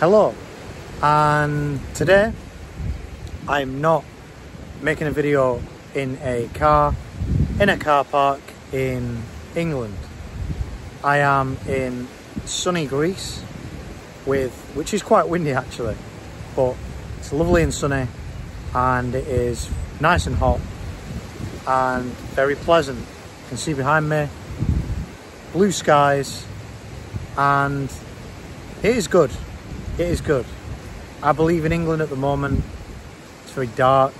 Hello, and today I'm not making a video in a car, in a car park in England. I am in sunny Greece with, which is quite windy actually, but it's lovely and sunny and it is nice and hot and very pleasant. You can see behind me blue skies and it is good. It is good. I believe in England at the moment. It's very dark,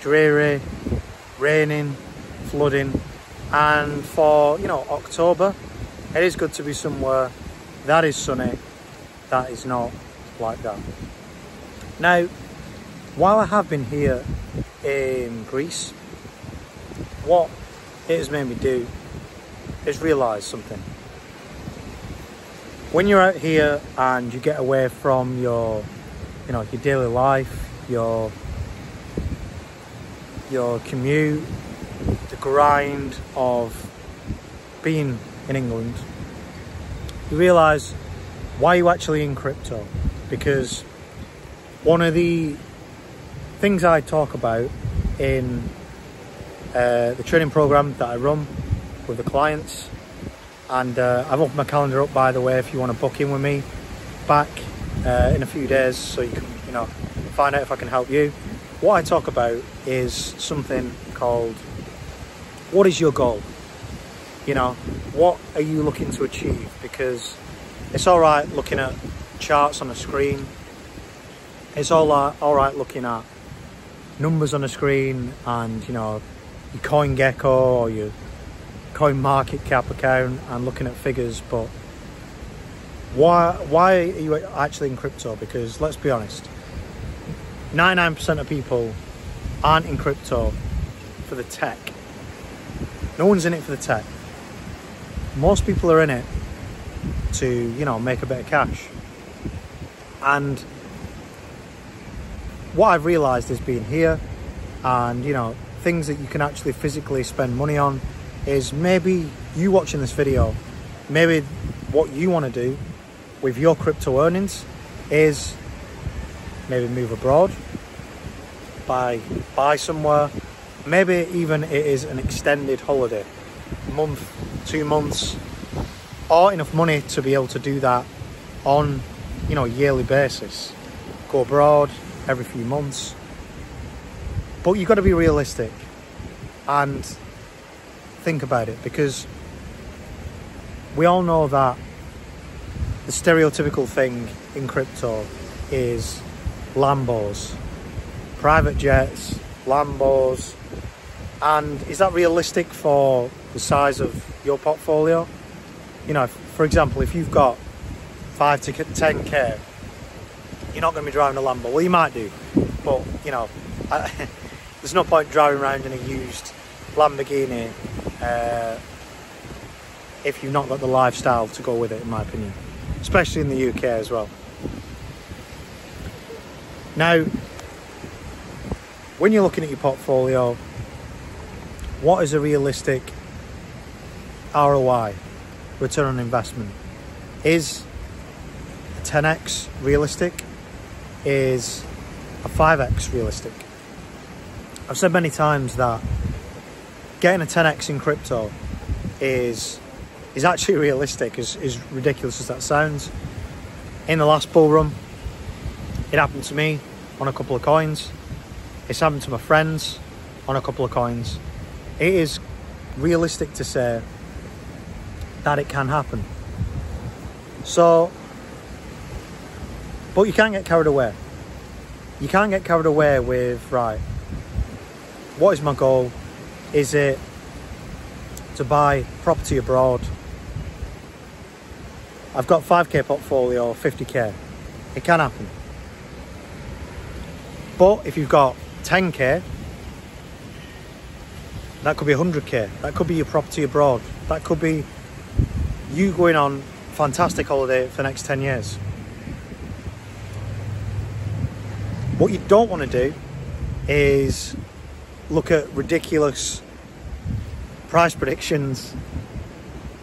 dreary, raining, flooding, and for you know October, it is good to be somewhere that is sunny, that is not like that. Now, while I have been here in Greece, what it has made me do is realise something. When you're out here and you get away from your, you know, your daily life, your your commute, the grind of being in England, you realise why you actually in crypto. Because one of the things I talk about in uh, the training program that I run with the clients, and uh, I've opened my calendar up by the way if you want to book in with me back uh, in a few days, so you can you know find out if I can help you. What I talk about is something called what is your goal? You know, what are you looking to achieve? Because it's all right looking at charts on a screen. It's all right, all right looking at numbers on a screen and you know your CoinGecko or your coin market cap account and looking at figures but why why are you actually in crypto? Because let's be honest 99% of people aren't in crypto for the tech. No one's in it for the tech. Most people are in it to you know make a bit of cash. And what I've realized is being here and you know things that you can actually physically spend money on is maybe you watching this video, maybe what you want to do with your crypto earnings is maybe move abroad, buy buy somewhere, maybe even it is an extended holiday, month, two months, or enough money to be able to do that on you know a yearly basis. Go abroad every few months. But you've got to be realistic and think about it because we all know that the stereotypical thing in crypto is Lambos, private jets, Lambos, and is that realistic for the size of your portfolio? You know, for example, if you've got five to 10k, you're not going to be driving a Lambo. Well, you might do, but you know, I, there's no point driving around in a used Lamborghini uh, if you've not got the lifestyle to go with it, in my opinion, especially in the UK as well. Now, when you're looking at your portfolio, what is a realistic ROI, return on investment? Is a 10x realistic? Is a 5x realistic? I've said many times that getting a 10x in crypto is is actually realistic, as, as ridiculous as that sounds. In the last bull run, it happened to me on a couple of coins. It's happened to my friends on a couple of coins. It is realistic to say that it can happen. So, but you can't get carried away. You can't get carried away with, right, what is my goal? Is it to buy property abroad? I've got 5k portfolio, 50k. It can happen. But if you've got 10k, that could be 100k. That could be your property abroad. That could be you going on fantastic holiday for the next 10 years. What you don't want to do is look at ridiculous price predictions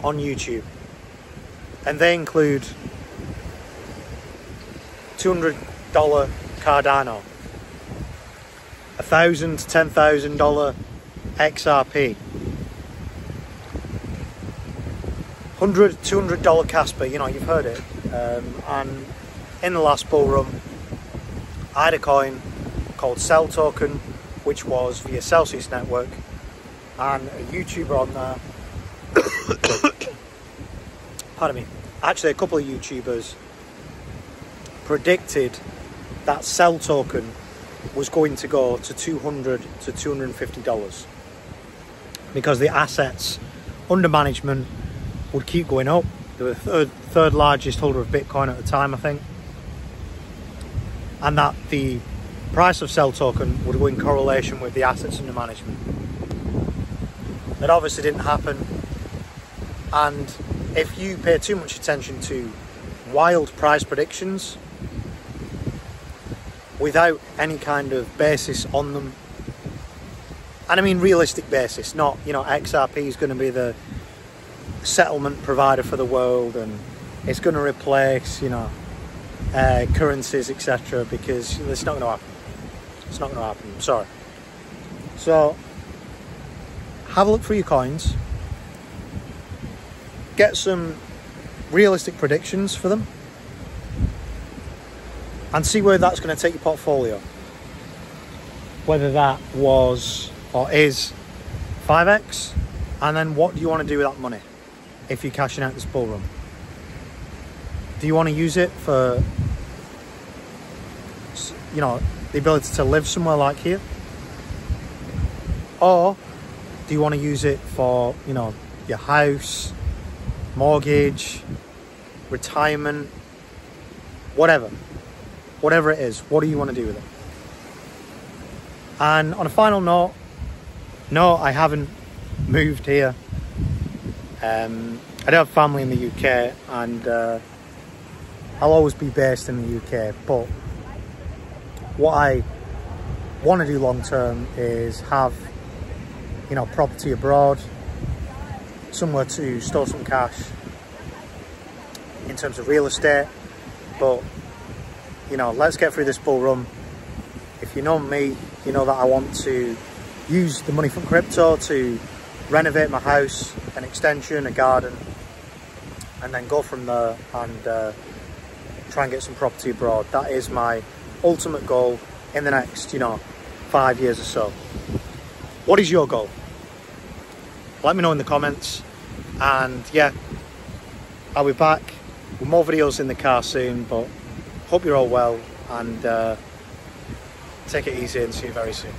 on YouTube. And they include $200 Cardano, a thousand to ten thousand dollar XRP, hundred, two hundred dollar Casper. You know, you've heard it. Um, and in the last bull run, I had a coin called CEL Token, which was via Celsius Network, and a YouTuber on there. pardon me. Actually, a couple of YouTubers predicted that CEL Token was going to go to 200 to 250 dollars because the assets under management would keep going up. They were the third, third largest holder of Bitcoin at the time, I think, and that the price of CEL Token would go in correlation with the assets under management. That obviously didn't happen, and if you pay too much attention to wild price predictions without any kind of basis on them. And I mean realistic basis, not, you know, XRP is going to be the settlement provider for the world and it's going to replace, you know, uh, currencies, etc. Because it's not going to happen. It's not going to happen. I'm sorry. So, have a look for your coins. Get some realistic predictions for them and see where that's going to take your portfolio. Whether that was or is 5x, and then what do you want to do with that money if you're cashing out this bull run? Do you want to use it for, you know, the ability to live somewhere like here? Or do you want to use it for, you know, your house, mortgage, retirement, whatever? whatever it is, what do you want to do with it? And on a final note, no, I haven't moved here. Um, I do have family in the UK and uh, I'll always be based in the UK, but what I want to do long term is have, you know, property abroad, somewhere to store some cash in terms of real estate, but you know, let's get through this bull run. If you know me, you know that I want to use the money from crypto to renovate my house, an extension, a garden, and then go from there and uh, try and get some property abroad. That is my ultimate goal in the next, you know, five years or so. What is your goal? Let me know in the comments. And yeah, I'll be back with more videos in the car soon, but Hope you're all well and uh, take it easy and see you very soon.